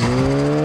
Mm-hmm.